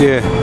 Yeah.